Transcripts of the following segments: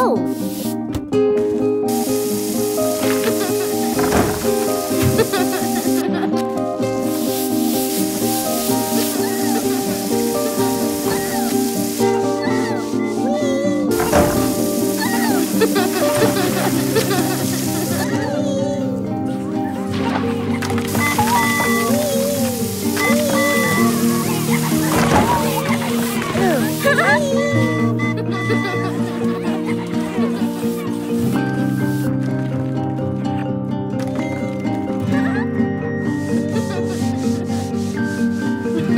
Oh!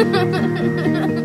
Ha ha ha ha ha!